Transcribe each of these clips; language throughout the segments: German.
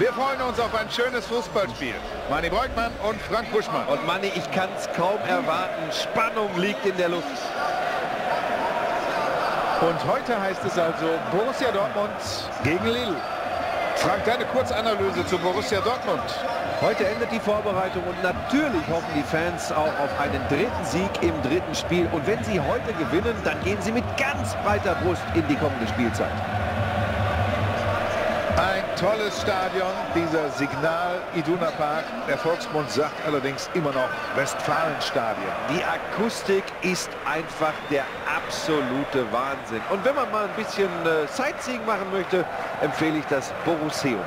Wir freuen uns auf ein schönes Fußballspiel. Manni Breukmann und Frank Buschmann. Und Manni, ich kann es kaum erwarten. Spannung liegt in der Luft. Und heute heißt es also Borussia Dortmund gegen Lille. Frank, deine Kurzanalyse zu Borussia Dortmund. Heute endet die Vorbereitung und natürlich hoffen die Fans auch auf einen dritten Sieg im dritten Spiel. Und wenn sie heute gewinnen, dann gehen sie mit ganz breiter Brust in die kommende Spielzeit. Tolles Stadion, dieser Signal Iduna Park. Der Volksmund sagt allerdings immer noch Westfalenstadion. Die Akustik ist einfach der absolute Wahnsinn. Und wenn man mal ein bisschen äh, Sightseeing machen möchte, empfehle ich das Borusseum.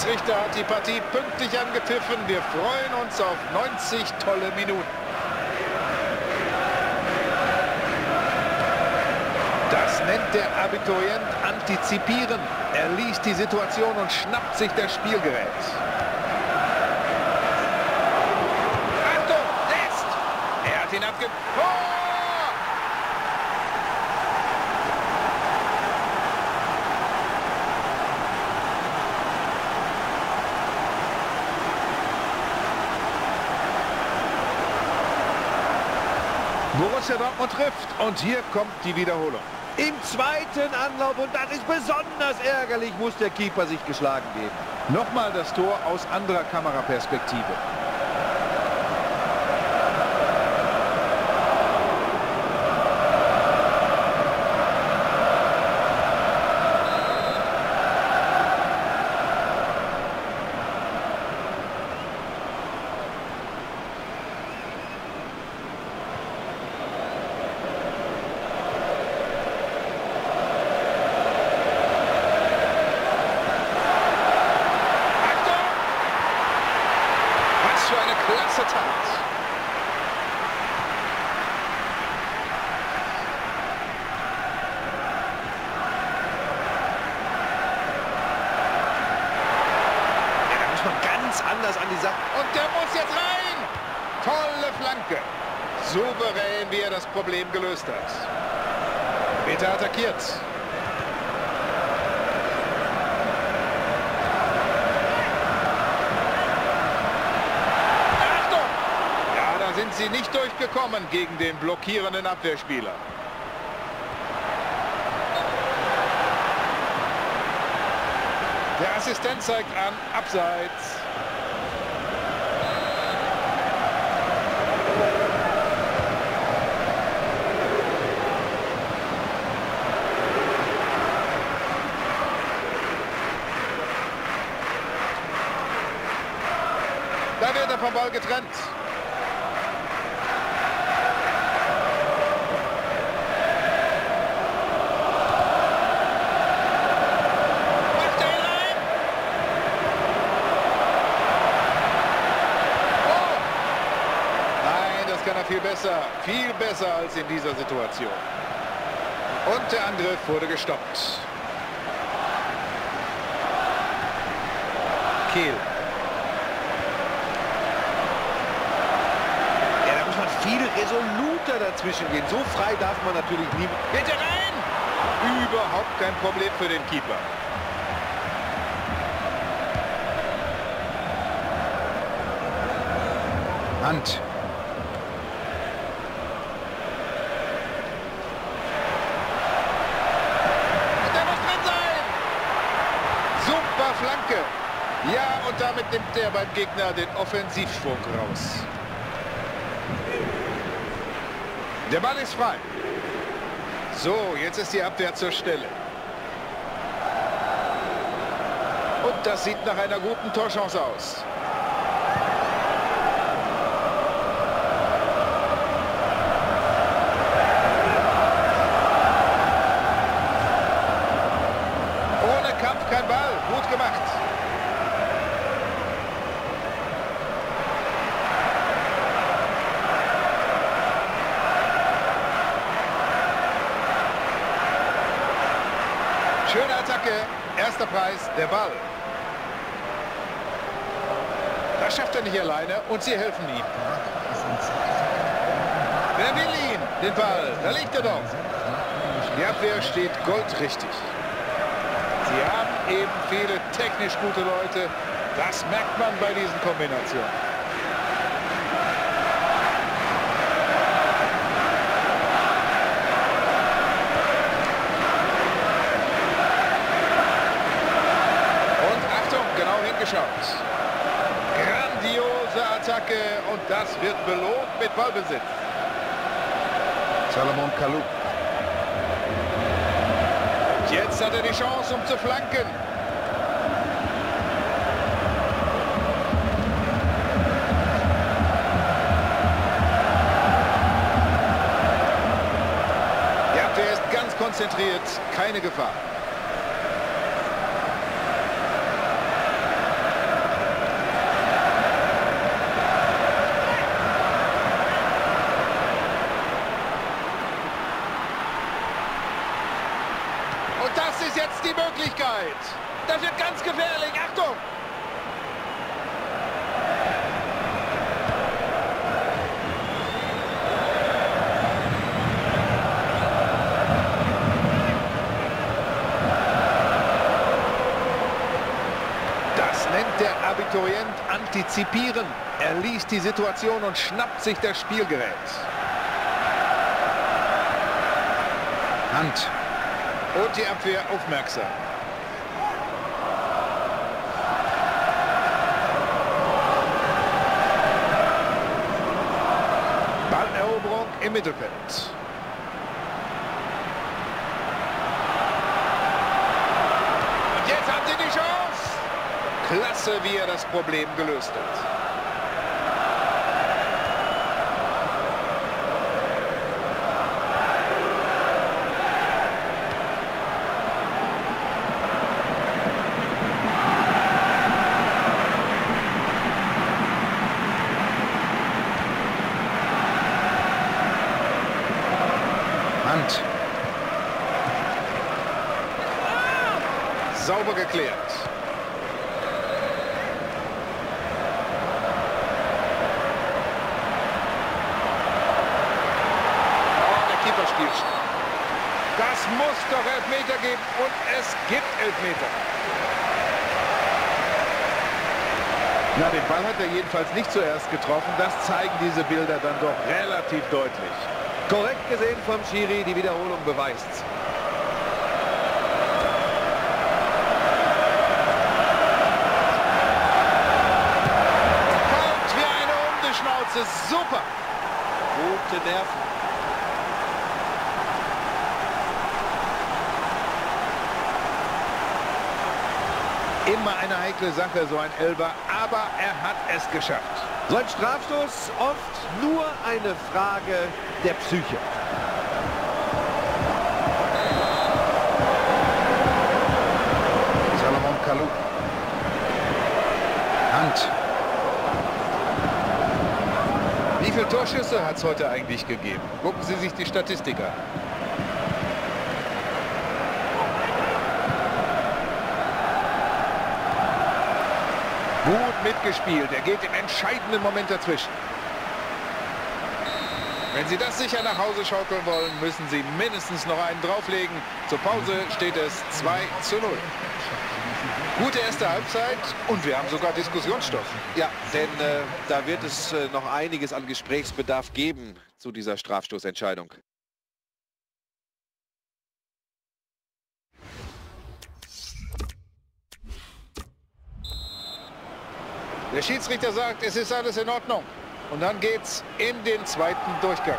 Schiedsrichter hat die Partie pünktlich angepfiffen. Wir freuen uns auf 90 tolle Minuten. Das nennt der Abiturient antizipieren. Er liest die Situation und schnappt sich das Spielgerät. Achtung, Nest! Er hat ihn abge... Oh! Borussia Dortmund trifft und hier kommt die Wiederholung. Im zweiten Anlauf und das ist besonders ärgerlich, muss der Keeper sich geschlagen geben. Nochmal das Tor aus anderer Kameraperspektive. klasse Tat. Ja, da muss man anders an die Sache. Und der muss jetzt rein. Tolle Flanke. Souverän, wie er das Problem gelöst hat. Bitte attackiert. sind sie nicht durchgekommen gegen den blockierenden Abwehrspieler. Der Assistent zeigt an, abseits. Da wird er vom Ball getrennt. viel besser, viel besser als in dieser Situation. Und der Angriff wurde gestoppt. Kehl. Ja, da muss man viel resoluter dazwischen gehen. So frei darf man natürlich nie... Bitte rein! Überhaupt kein Problem für den Keeper. Hand. Flanke. Ja, und damit nimmt er beim Gegner den Offensivschwung raus. Der Ball ist frei. So, jetzt ist die Abwehr zur Stelle. Und das sieht nach einer guten Torchance aus. Ohne Kampf kein Ball. Gut gemacht. Attacke. Erster Preis, der Ball. Das schafft er nicht alleine und sie helfen ihm. Wer will ihn? Den Ball. Da liegt er doch. Die Abwehr steht goldrichtig. Sie haben eben viele technisch gute Leute. Das merkt man bei diesen Kombinationen. Und Achtung, genau hingeschaut. Grandiose Attacke und das wird belohnt mit Ballbesitz. Salomon Kalou. Jetzt hat er die Chance, um zu flanken. Abwehr ist ganz konzentriert, keine Gefahr. Und das ist jetzt die Möglichkeit. Das wird ganz gefährlich. Achtung! Das nennt der Abiturient antizipieren. Er liest die Situation und schnappt sich das Spielgerät. Hand. Und die Abwehr aufmerksam. Balleroberung im Mittelfeld. Und jetzt haben sie die Chance. Klasse, wie er das Problem gelöst hat. Hand. Sauber geklärt. Oh, der Keeper spielt schon. Das muss doch Elfmeter geben und es gibt Elfmeter. Na, den Ball hat er jedenfalls nicht zuerst getroffen. Das zeigen diese Bilder dann doch relativ deutlich. Korrekt gesehen vom Schiri, die Wiederholung beweist. Kommt wie eine Hundeschnauze. Super. Gute Nerven. Immer eine heikle Sache, so ein Elber, aber er hat es geschafft. So ein Strafstoß oft nur eine Frage der Psyche. Salomon Kalou. Hand. Wie viele Torschüsse hat es heute eigentlich gegeben? Gucken Sie sich die Statistik an. Gut mitgespielt. Er geht im entscheidenden Moment dazwischen. Wenn Sie das sicher nach Hause schaukeln wollen, müssen Sie mindestens noch einen drauflegen. Zur Pause steht es 2 zu 0. Gute erste Halbzeit und wir haben sogar Diskussionsstoff. Ja, denn äh, da wird es äh, noch einiges an Gesprächsbedarf geben zu dieser Strafstoßentscheidung. Der Schiedsrichter sagt, es ist alles in Ordnung. Und dann geht's in den zweiten Durchgang.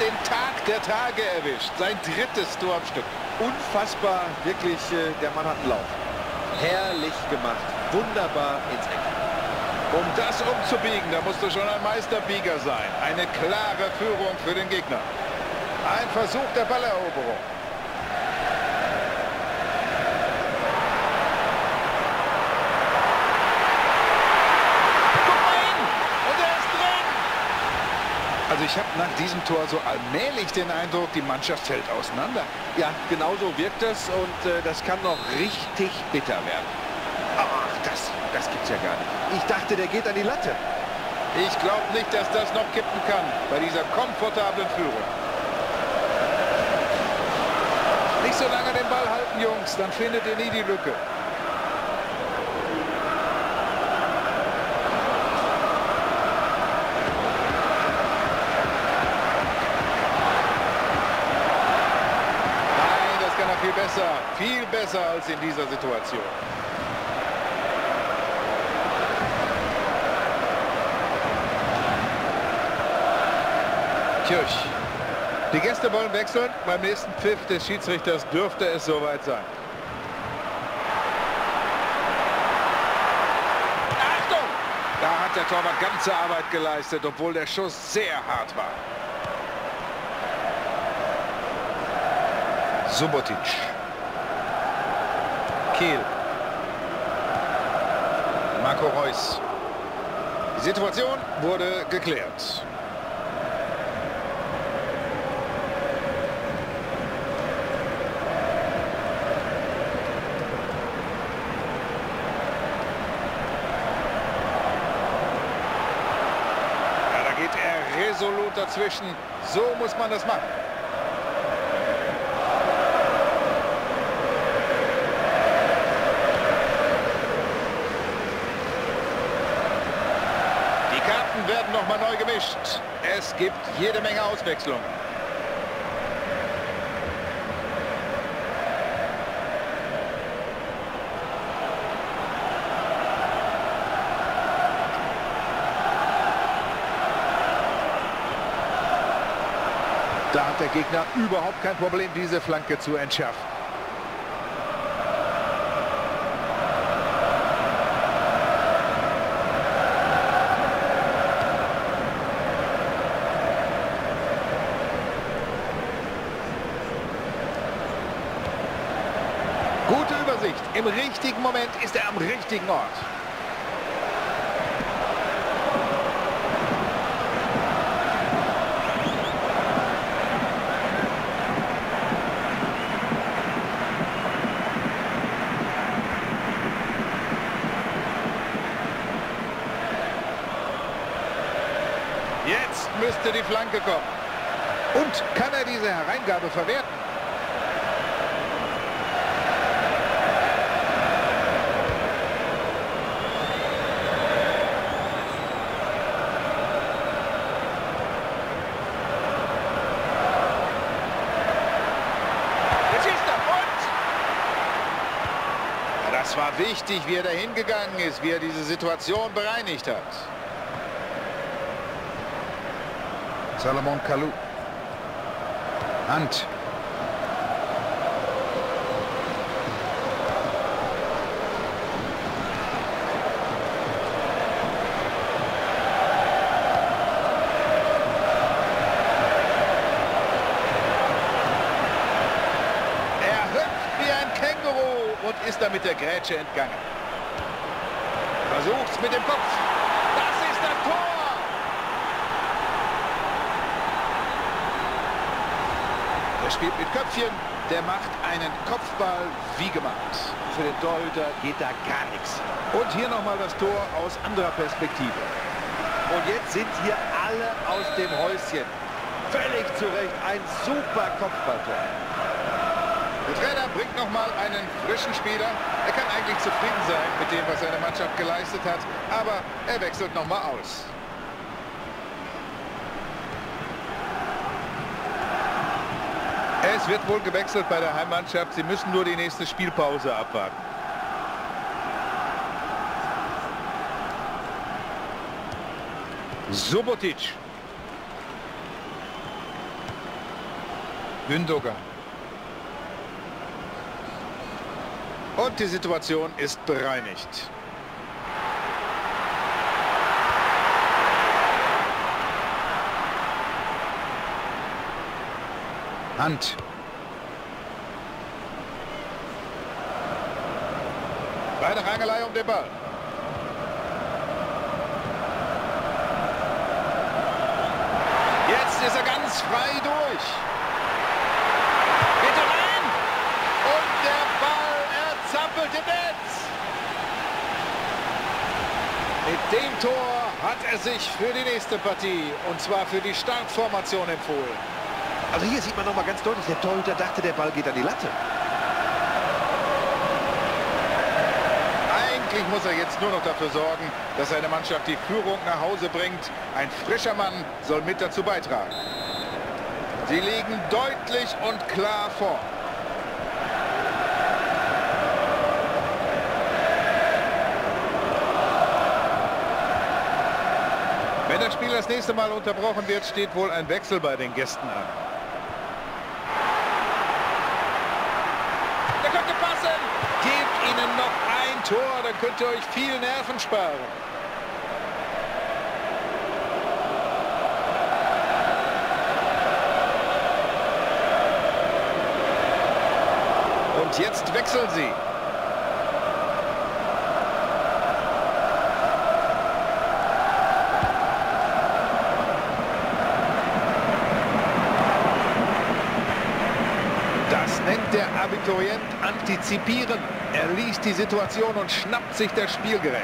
Den Tag der der Tage erwischt. Sein drittes Tor am Stück. Unfassbar, wirklich, äh, der Mann hat einen Lauf. Herrlich gemacht, wunderbar ins Eck. Um das umzubiegen, da musst du schon ein Meisterbieger sein. Eine klare Führung für den Gegner. Ein Versuch der Balleroberung. Also ich habe nach diesem Tor so allmählich den Eindruck, die Mannschaft fällt auseinander. Ja, genau so wirkt es und äh, das kann noch richtig bitter werden. Ach, das, das gibt's ja gar nicht. Ich dachte, der geht an die Latte. Ich glaube nicht, dass das noch kippen kann bei dieser komfortablen Führung. Nicht so lange den Ball halten, Jungs, dann findet ihr nie die Lücke. Nein, das kann er viel besser. Viel besser als in dieser Situation. Kirch. Die Gäste wollen wechseln. Beim nächsten Pfiff des Schiedsrichters dürfte es soweit sein. Achtung! Da hat der Torwart ganze Arbeit geleistet, obwohl der Schuss sehr hart war. Subotic. Kiel. Marco Reus. Die Situation wurde geklärt. Da geht er resolut dazwischen. So muss man das machen. Die Karten werden noch mal neu gemischt. Es gibt jede Menge Auswechslung. Da hat der Gegner überhaupt kein Problem, diese Flanke zu entschärfen. Gute Übersicht. Im richtigen Moment ist er am richtigen Ort. Jetzt müsste die Flanke kommen. Und kann er diese Hereingabe verwerten? Jetzt schießt er und... Das war wichtig, wie er da hingegangen ist, wie er diese Situation bereinigt hat. Salomon Kalou. Hand. Er hüpft wie ein Känguru damit der Grätsche entgangen. Versucht's mit dem Kopf. Das ist ein Tor! Er spielt mit Köpfchen, der macht einen Kopfball wie gemacht. Für den Torhüter geht da gar nichts. Und hier nochmal das Tor aus anderer Perspektive. Und jetzt sind hier alle aus dem Häuschen. Völlig zu Recht ein super Kopfballtor. Der Trainer bringt nochmal einen frischen Spieler. Er kann eigentlich zufrieden sein mit dem, was seine Mannschaft geleistet hat. Aber er wechselt nochmal aus. Es wird wohl gewechselt bei der Heimmannschaft. Sie müssen nur die nächste Spielpause abwarten. Subotic. Gündogan. Und die Situation ist bereinigt. Hand. Beide Rangelei um den Ball. Jetzt ist er ganz frei durch. Bitte rein. Und der Ball, zappelt im Netz. Mit dem Tor hat er sich für die nächste Partie, und zwar für die Startformation empfohlen. Also hier sieht man noch mal ganz deutlich, der Torhüter dachte, der Ball geht an die Latte. Eigentlich muss er jetzt nur noch dafür sorgen, dass seine Mannschaft die Führung nach Hause bringt. Ein frischer Mann soll mit dazu beitragen. Sie liegen deutlich und klar vor. Wenn das Spiel das nächste Mal unterbrochen wird, steht wohl ein Wechsel bei den Gästen an. Der könnte passen. Gebt ihnen noch ein Tor, dann könnt ihr euch viel Nerven sparen. Und jetzt wechseln sie. Das Abiturient antizipieren. Er liest die Situation und schnappt sich das Spielgerät.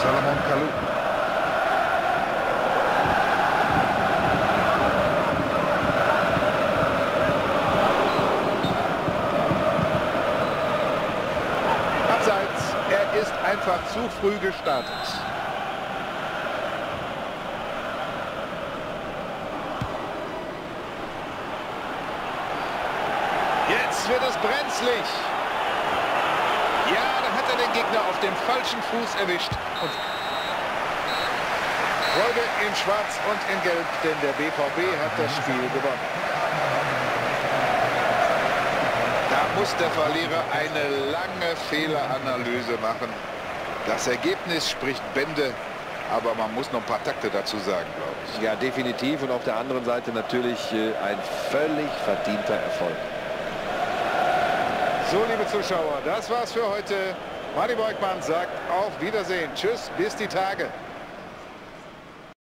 Salomon Kalou. Abseits. Er ist einfach früh gestartet. Jetzt wird es brenzlig. Ja, da hat er den Gegner auf dem falschen Fuß erwischt. Und Freude in Schwarz und in Gelb, denn der BVB hat das Spiel gewonnen. Da muss der Verlierer eine lange Fehleranalyse machen. Das Ergebnis spricht Bände, aber man muss noch ein paar Takte dazu sagen, glaube ich. Ja, definitiv. Und auf der anderen Seite natürlich äh, ein völlig verdienter Erfolg. So, liebe Zuschauer, das war's für heute. Marty Beugmann sagt auf Wiedersehen. Tschüss, bis die Tage.